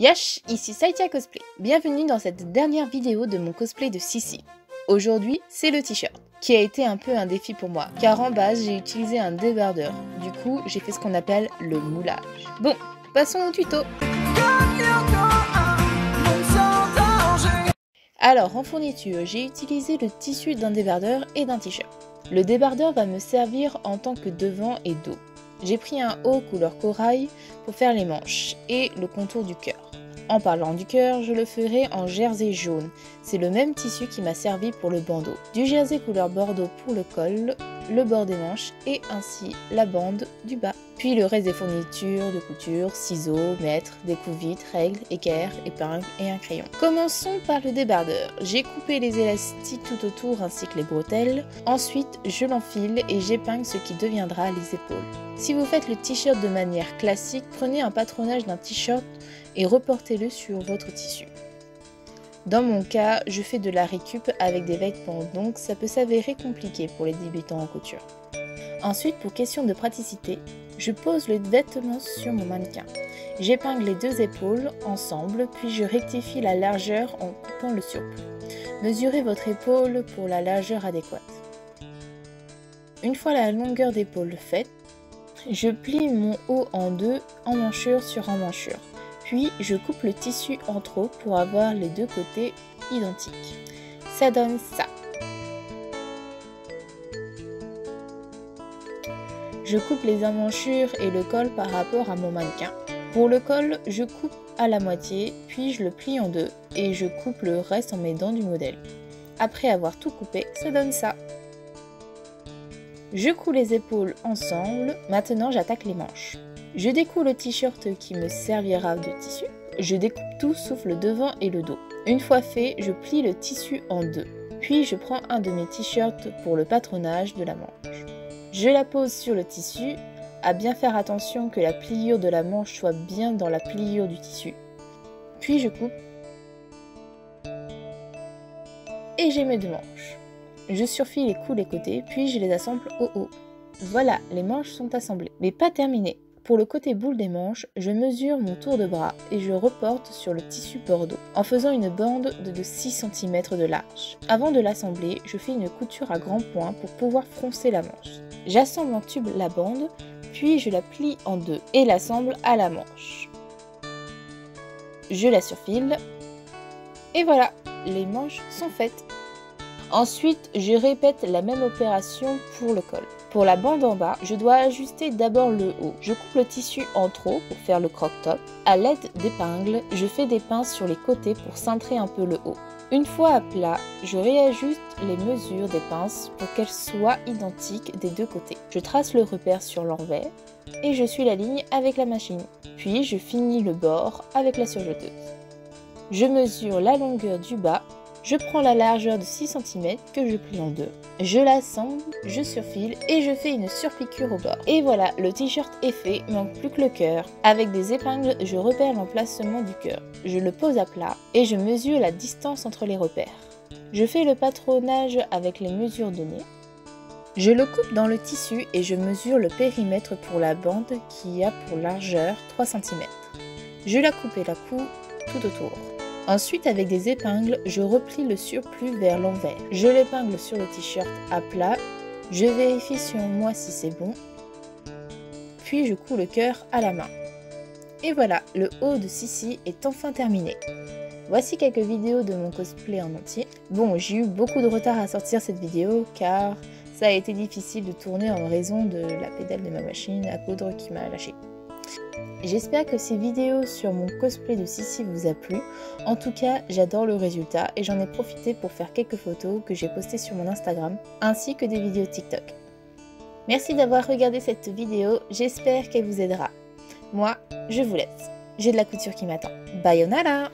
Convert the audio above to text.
Yash, ici Saitia Cosplay. Bienvenue dans cette dernière vidéo de mon cosplay de Sissi. Aujourd'hui, c'est le t-shirt, qui a été un peu un défi pour moi, car en base, j'ai utilisé un débardeur. Du coup, j'ai fait ce qu'on appelle le moulage. Bon, passons au tuto. Alors, en fourniture, j'ai utilisé le tissu d'un débardeur et d'un t-shirt. Le débardeur va me servir en tant que devant et dos. J'ai pris un haut couleur corail pour faire les manches et le contour du cœur. En parlant du cœur, je le ferai en jersey jaune. C'est le même tissu qui m'a servi pour le bandeau. Du jersey couleur bordeaux pour le col, le bord des manches et ainsi la bande du bas. Puis le reste des fournitures de couture, ciseaux, mètres, découpe-vitres, règles, équerres, épingles et un crayon. Commençons par le débardeur. J'ai coupé les élastiques tout autour ainsi que les bretelles. Ensuite, je l'enfile et j'épingle ce qui deviendra les épaules. Si vous faites le t-shirt de manière classique, prenez un patronage d'un t-shirt et reportez-le sur votre tissu. Dans mon cas, je fais de la récup avec des vêtements, donc ça peut s'avérer compliqué pour les débutants en couture. Ensuite, pour question de praticité, je pose le vêtement sur mon mannequin. J'épingle les deux épaules ensemble, puis je rectifie la largeur en coupant le surplus. Mesurez votre épaule pour la largeur adéquate. Une fois la longueur d'épaule faite, je plie mon haut en deux emmanchure sur emmanchure. Puis je coupe le tissu en trop pour avoir les deux côtés identiques. Ça donne ça. Je coupe les emmanchures et le col par rapport à mon mannequin. Pour le col, je coupe à la moitié, puis je le plie en deux et je coupe le reste en m'aidant du modèle. Après avoir tout coupé, ça donne ça. Je couds les épaules ensemble, maintenant j'attaque les manches. Je découpe le t-shirt qui me servira de tissu. Je découpe tout sauf le devant et le dos. Une fois fait, je plie le tissu en deux. Puis je prends un de mes t-shirts pour le patronage de la manche. Je la pose sur le tissu, à bien faire attention que la pliure de la manche soit bien dans la pliure du tissu. Puis je coupe et j'ai mes deux manches. Je surfile les coups les côtés, puis je les assemble au haut. Voilà, les manches sont assemblées, mais pas terminées. Pour le côté boule des manches, je mesure mon tour de bras et je reporte sur le tissu bordeaux en faisant une bande de 6 cm de large. Avant de l'assembler, je fais une couture à grands points pour pouvoir froncer la manche. J'assemble en tube la bande, puis je la plie en deux et l'assemble à la manche. Je la surfile et voilà, les manches sont faites. Ensuite, je répète la même opération pour le col. Pour la bande en bas, je dois ajuster d'abord le haut. Je coupe le tissu en trop pour faire le croc-top. À l'aide d'épingles, je fais des pinces sur les côtés pour cintrer un peu le haut. Une fois à plat, je réajuste les mesures des pinces pour qu'elles soient identiques des deux côtés. Je trace le repère sur l'envers et je suis la ligne avec la machine. Puis je finis le bord avec la surjeteuse. Je mesure la longueur du bas je prends la largeur de 6 cm que je plie en deux. Je l'assemble, je surfile et je fais une surpiqûre au bord. Et voilà, le t-shirt est fait, manque plus que le cœur. Avec des épingles, je repère l'emplacement du cœur. Je le pose à plat et je mesure la distance entre les repères. Je fais le patronage avec les mesures données. Je le coupe dans le tissu et je mesure le périmètre pour la bande qui a pour largeur 3 cm. Je la coupe et la couds tout autour. Ensuite, avec des épingles, je replie le surplus vers l'envers. Je l'épingle sur le t-shirt à plat. Je vérifie sur moi si c'est bon. Puis je couds le cœur à la main. Et voilà, le haut de Sissi est enfin terminé. Voici quelques vidéos de mon cosplay en entier. Bon, j'ai eu beaucoup de retard à sortir cette vidéo car ça a été difficile de tourner en raison de la pédale de ma machine à coudre qui m'a lâché. J'espère que ces vidéos sur mon cosplay de Sissi vous a plu. En tout cas, j'adore le résultat et j'en ai profité pour faire quelques photos que j'ai postées sur mon Instagram, ainsi que des vidéos TikTok. Merci d'avoir regardé cette vidéo, j'espère qu'elle vous aidera. Moi, je vous laisse. J'ai de la couture qui m'attend. Bayonara